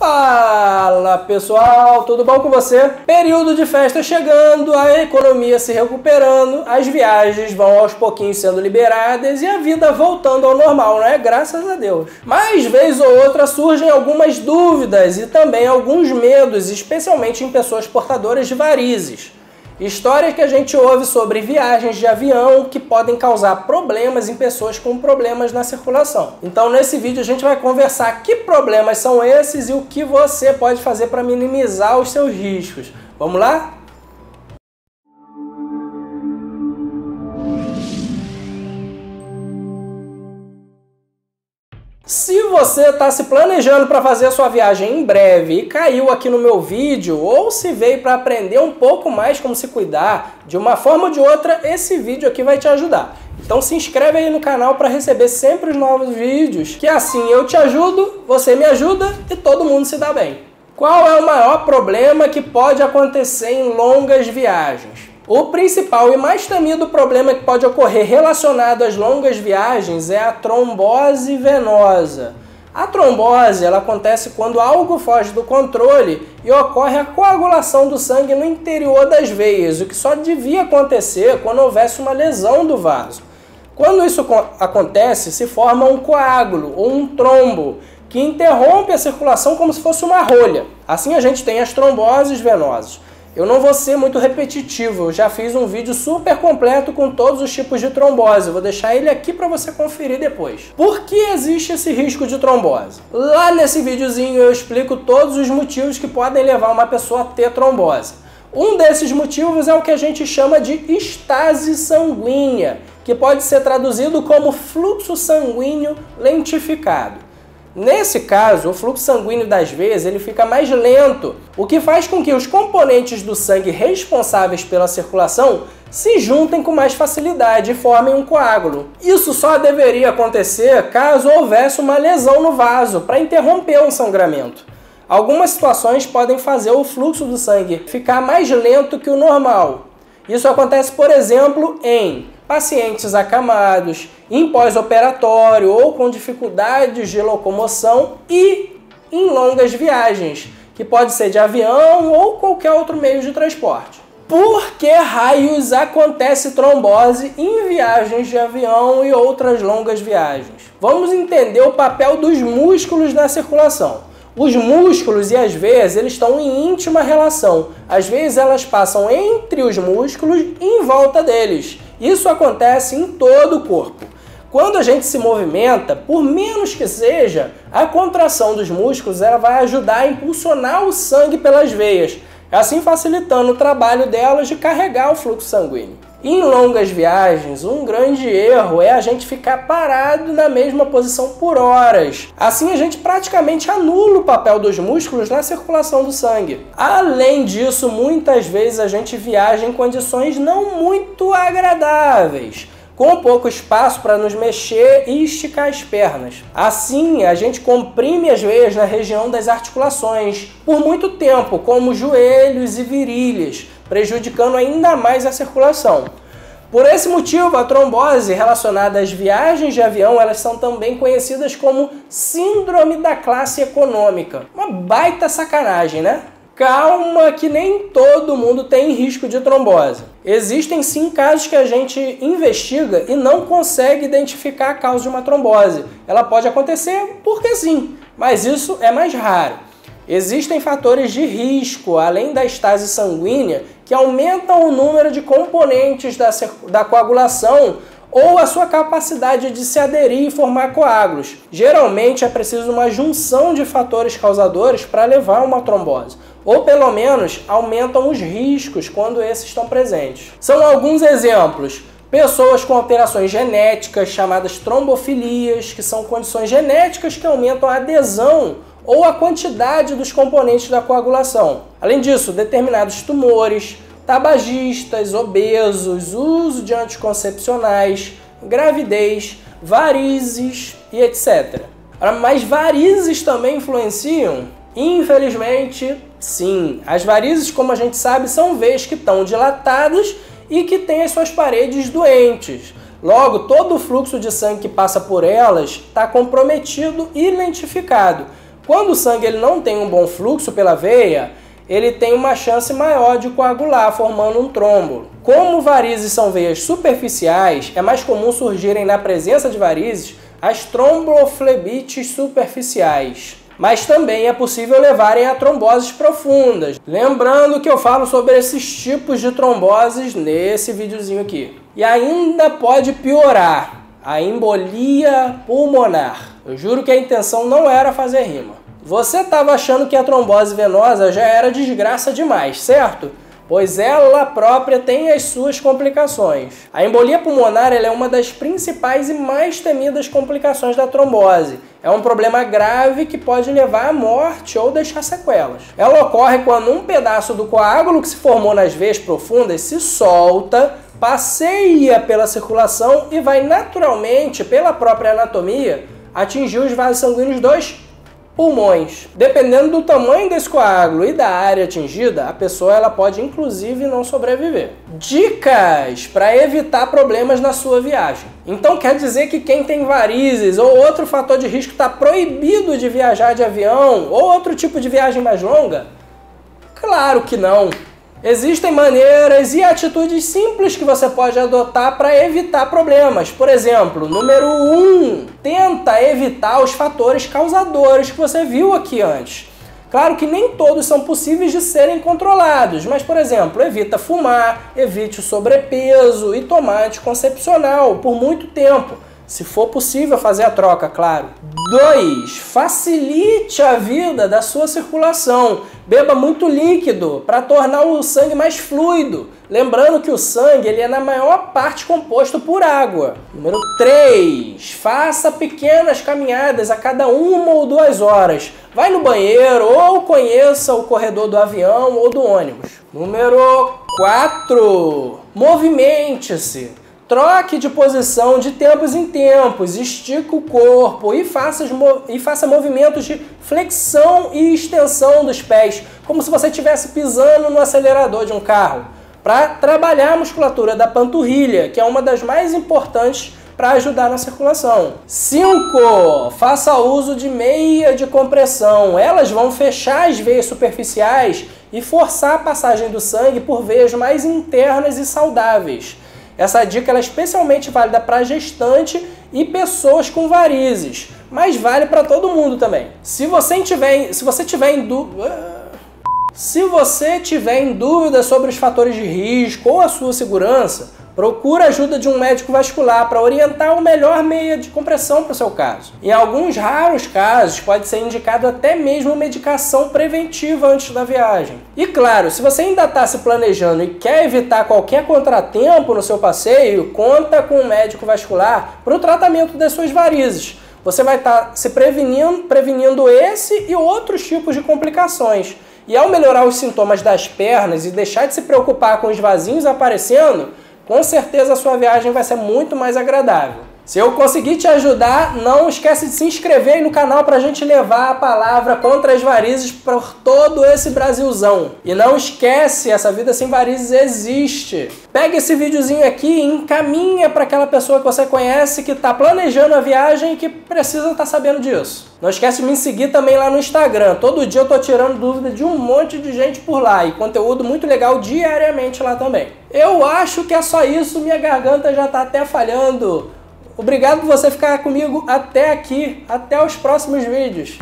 Fala pessoal, tudo bom com você? Período de festa chegando, a economia se recuperando, as viagens vão aos pouquinhos sendo liberadas e a vida voltando ao normal, né? Graças a Deus. Mas vez ou outra surgem algumas dúvidas e também alguns medos, especialmente em pessoas portadoras de varizes. Histórias que a gente ouve sobre viagens de avião que podem causar problemas em pessoas com problemas na circulação. Então, nesse vídeo, a gente vai conversar que problemas são esses e o que você pode fazer para minimizar os seus riscos. Vamos lá? Você está se planejando para fazer a sua viagem em breve e caiu aqui no meu vídeo, ou se veio para aprender um pouco mais como se cuidar, de uma forma ou de outra, esse vídeo aqui vai te ajudar. Então se inscreve aí no canal para receber sempre os novos vídeos, que assim eu te ajudo, você me ajuda e todo mundo se dá bem. Qual é o maior problema que pode acontecer em longas viagens? O principal e mais temido problema que pode ocorrer relacionado às longas viagens é a trombose venosa. A trombose ela acontece quando algo foge do controle e ocorre a coagulação do sangue no interior das veias, o que só devia acontecer quando houvesse uma lesão do vaso. Quando isso acontece, se forma um coágulo ou um trombo que interrompe a circulação como se fosse uma rolha. Assim a gente tem as tromboses venosas. Eu não vou ser muito repetitivo, eu já fiz um vídeo super completo com todos os tipos de trombose, vou deixar ele aqui para você conferir depois. Por que existe esse risco de trombose? Lá nesse videozinho eu explico todos os motivos que podem levar uma pessoa a ter trombose. Um desses motivos é o que a gente chama de estase sanguínea, que pode ser traduzido como fluxo sanguíneo lentificado. Nesse caso, o fluxo sanguíneo das veias ele fica mais lento, o que faz com que os componentes do sangue responsáveis pela circulação se juntem com mais facilidade e formem um coágulo. Isso só deveria acontecer caso houvesse uma lesão no vaso para interromper um sangramento. Algumas situações podem fazer o fluxo do sangue ficar mais lento que o normal. Isso acontece, por exemplo, em pacientes acamados, em pós-operatório ou com dificuldades de locomoção e em longas viagens, que pode ser de avião ou qualquer outro meio de transporte. Por que raios acontece trombose em viagens de avião e outras longas viagens? Vamos entender o papel dos músculos na circulação. Os músculos e as veias eles estão em íntima relação. Às vezes elas passam entre os músculos e em volta deles. Isso acontece em todo o corpo. Quando a gente se movimenta, por menos que seja, a contração dos músculos ela vai ajudar a impulsionar o sangue pelas veias, assim facilitando o trabalho delas de carregar o fluxo sanguíneo. Em longas viagens, um grande erro é a gente ficar parado na mesma posição por horas. Assim, a gente praticamente anula o papel dos músculos na circulação do sangue. Além disso, muitas vezes a gente viaja em condições não muito agradáveis com pouco espaço para nos mexer e esticar as pernas. Assim, a gente comprime as veias na região das articulações por muito tempo, como joelhos e virilhas, prejudicando ainda mais a circulação. Por esse motivo, a trombose relacionada às viagens de avião, elas são também conhecidas como síndrome da classe econômica. Uma baita sacanagem, né? Calma que nem todo mundo tem risco de trombose. Existem sim casos que a gente investiga e não consegue identificar a causa de uma trombose. Ela pode acontecer porque sim, mas isso é mais raro. Existem fatores de risco, além da estase sanguínea, que aumentam o número de componentes da, da coagulação ou a sua capacidade de se aderir e formar coágulos. Geralmente é preciso uma junção de fatores causadores para levar a uma trombose, ou pelo menos aumentam os riscos quando esses estão presentes. São alguns exemplos. Pessoas com alterações genéticas, chamadas trombofilias, que são condições genéticas que aumentam a adesão ou a quantidade dos componentes da coagulação. Além disso, determinados tumores, tabagistas, obesos, uso de anticoncepcionais, gravidez, varizes e etc. Mas varizes também influenciam? Infelizmente, sim. As varizes, como a gente sabe, são veias que estão dilatadas e que têm as suas paredes doentes. Logo, todo o fluxo de sangue que passa por elas está comprometido e lentificado Quando o sangue ele não tem um bom fluxo pela veia, ele tem uma chance maior de coagular, formando um trombo. Como varizes são veias superficiais, é mais comum surgirem na presença de varizes as tromboflebites superficiais. Mas também é possível levarem a tromboses profundas. Lembrando que eu falo sobre esses tipos de tromboses nesse videozinho aqui. E ainda pode piorar a embolia pulmonar. Eu juro que a intenção não era fazer rima. Você estava achando que a trombose venosa já era desgraça demais, certo? Pois ela própria tem as suas complicações. A embolia pulmonar é uma das principais e mais temidas complicações da trombose. É um problema grave que pode levar à morte ou deixar sequelas. Ela ocorre quando um pedaço do coágulo que se formou nas veias profundas se solta, passeia pela circulação e vai naturalmente, pela própria anatomia, atingir os vasos sanguíneos dos pulmões. Dependendo do tamanho desse coágulo e da área atingida, a pessoa ela pode inclusive não sobreviver. Dicas para evitar problemas na sua viagem. Então quer dizer que quem tem varizes ou outro fator de risco está proibido de viajar de avião ou outro tipo de viagem mais longa? Claro que não. Existem maneiras e atitudes simples que você pode adotar para evitar problemas. Por exemplo, número 1, um, tenta evitar os fatores causadores que você viu aqui antes. Claro que nem todos são possíveis de serem controlados, mas, por exemplo, evita fumar, evite o sobrepeso e tomar anticoncepcional por muito tempo se for possível fazer a troca, claro. 2. Facilite a vida da sua circulação. Beba muito líquido para tornar o sangue mais fluido. Lembrando que o sangue ele é na maior parte composto por água. Número 3. Faça pequenas caminhadas a cada uma ou duas horas. Vai no banheiro ou conheça o corredor do avião ou do ônibus. Número 4. Movimente-se. Troque de posição de tempos em tempos, estica o corpo e faça, e faça movimentos de flexão e extensão dos pés, como se você estivesse pisando no acelerador de um carro, para trabalhar a musculatura da panturrilha, que é uma das mais importantes para ajudar na circulação. 5. Faça uso de meia de compressão. Elas vão fechar as veias superficiais e forçar a passagem do sangue por veias mais internas e saudáveis. Essa dica é especialmente válida para gestante e pessoas com varizes, mas vale para todo mundo também. Se você tiver, se você tiver em dúvida, se você tiver em dúvida sobre os fatores de risco ou a sua segurança, Procura ajuda de um médico vascular para orientar o melhor meio de compressão para o seu caso. Em alguns raros casos, pode ser indicado até mesmo medicação preventiva antes da viagem. E claro, se você ainda está se planejando e quer evitar qualquer contratempo no seu passeio, conta com um médico vascular para o tratamento das suas varizes. Você vai estar tá se prevenindo, prevenindo esse e outros tipos de complicações. E ao melhorar os sintomas das pernas e deixar de se preocupar com os vasinhos aparecendo, com certeza a sua viagem vai ser muito mais agradável. Se eu conseguir te ajudar, não esquece de se inscrever aí no canal para a gente levar a palavra contra as varizes por todo esse Brasilzão. E não esquece, essa vida sem varizes existe. Pega esse videozinho aqui e encaminha para aquela pessoa que você conhece que está planejando a viagem e que precisa estar tá sabendo disso. Não esquece de me seguir também lá no Instagram. Todo dia eu tô tirando dúvida de um monte de gente por lá e conteúdo muito legal diariamente lá também. Eu acho que é só isso, minha garganta já tá até falhando. Obrigado por você ficar comigo até aqui. Até os próximos vídeos.